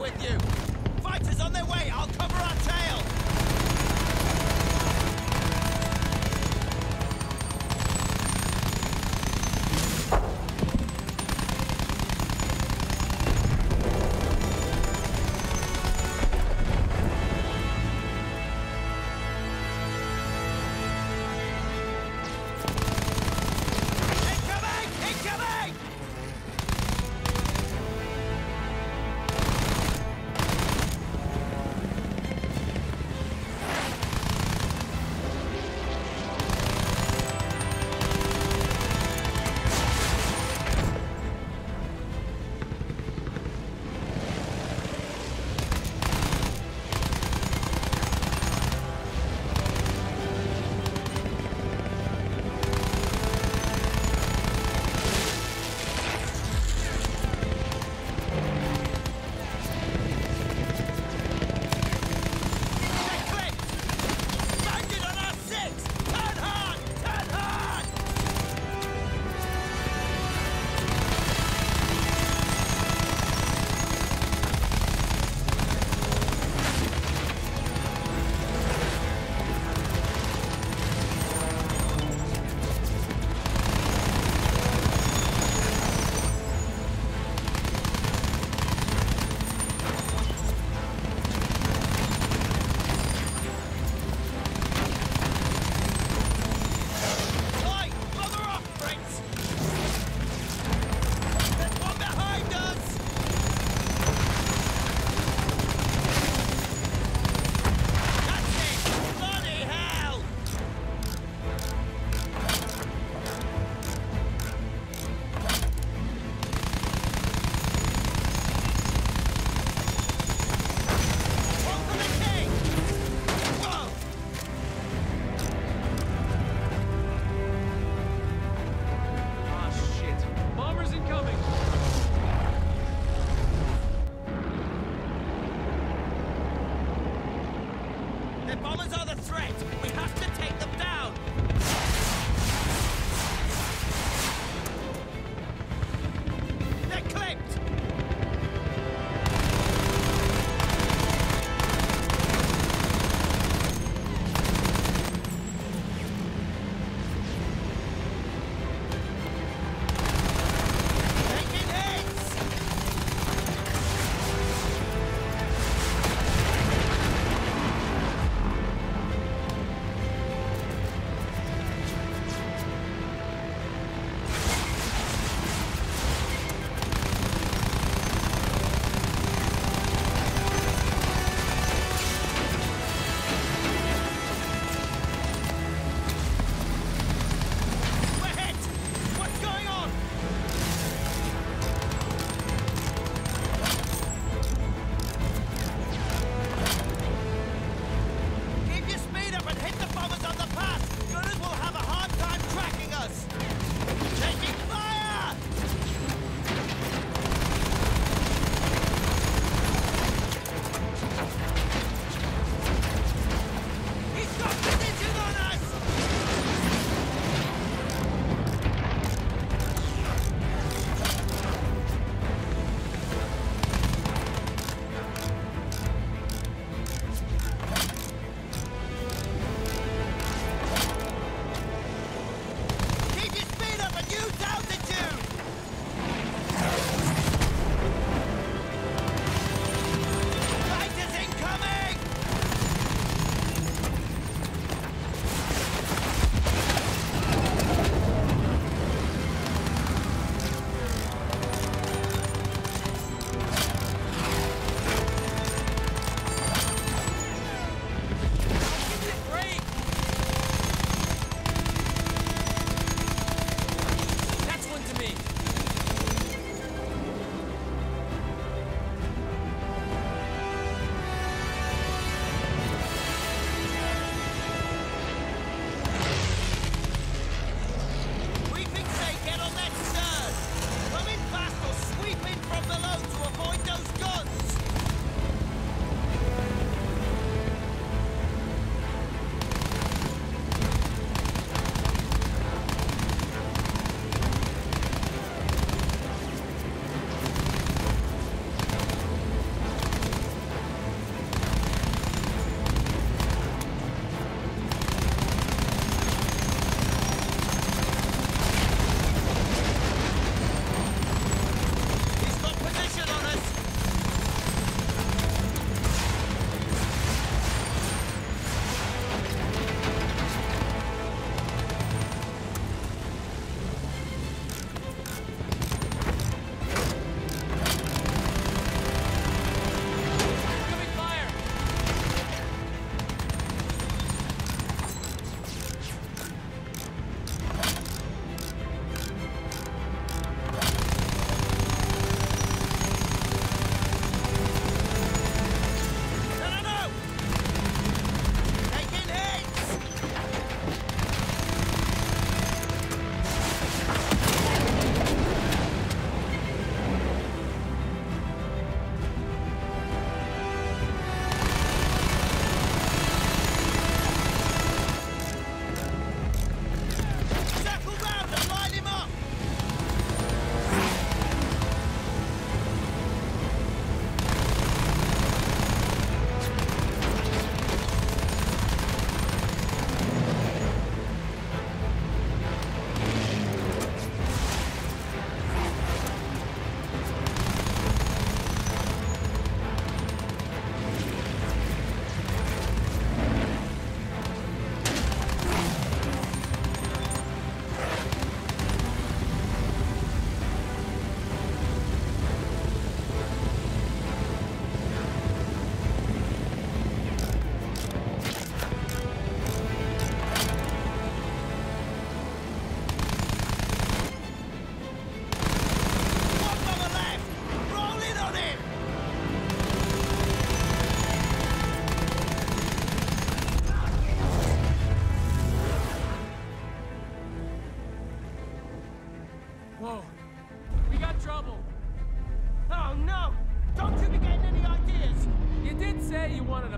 with you! Fighters on their way! I'll cover our tail!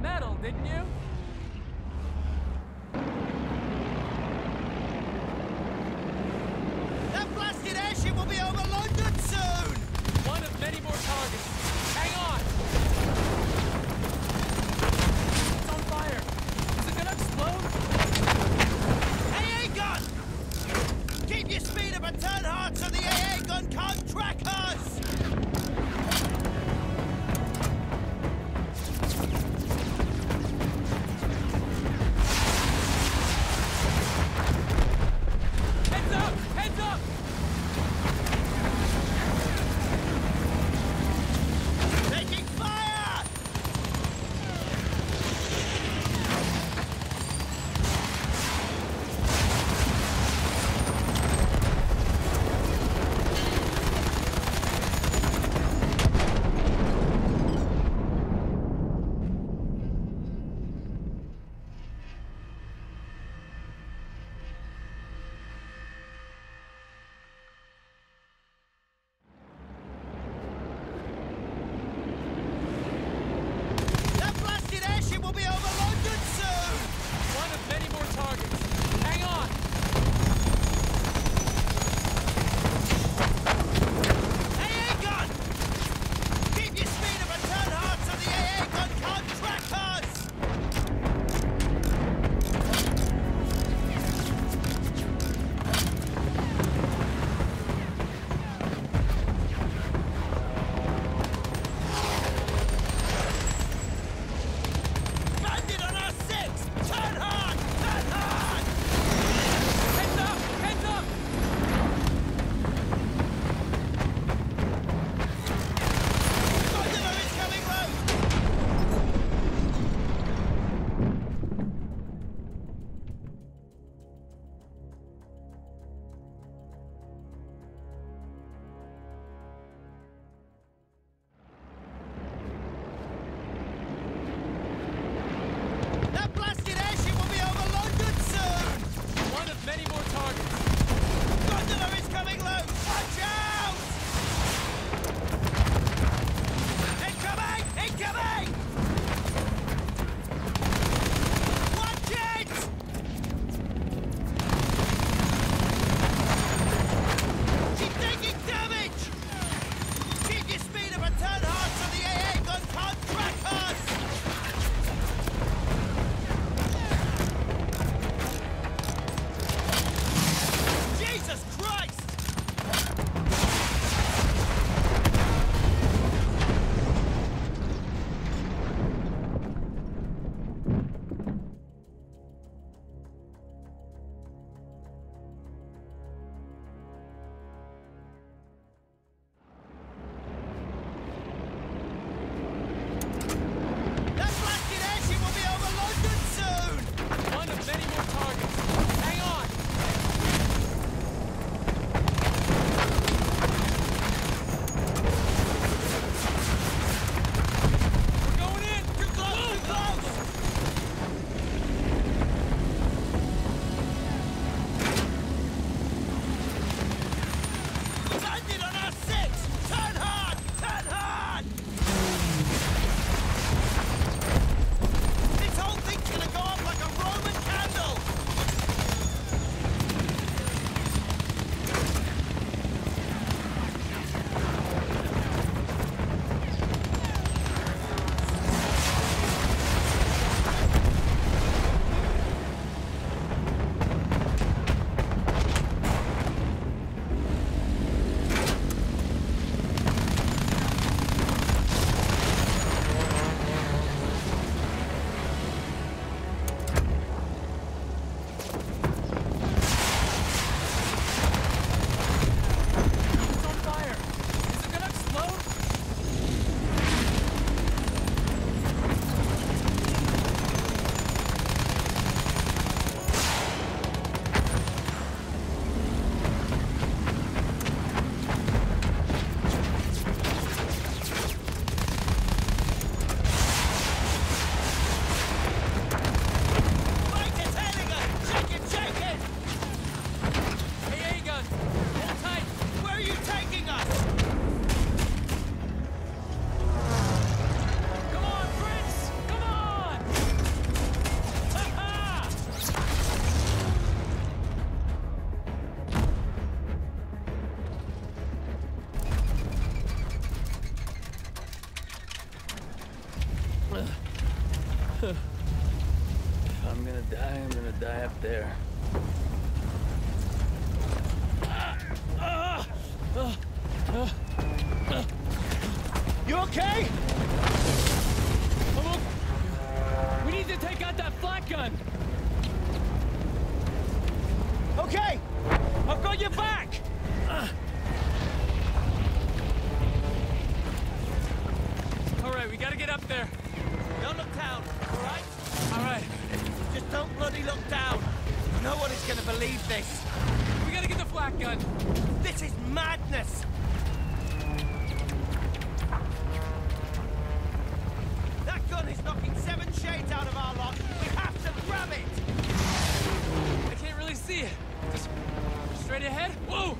Medal, didn't you? Gonna die I'm gonna die up there. You okay? We need to take out that flak gun! Okay! I've got your back! Alright, we gotta get up there. Don't look down, alright? Alright, Just don't bloody look down. No one is gonna believe this. we gotta get the flak gun. This is madness! That gun is knocking seven shades out of our lot. We have to grab it! I can't really see it. Just straight ahead. Whoa!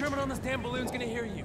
German on this damn balloon's gonna hear you.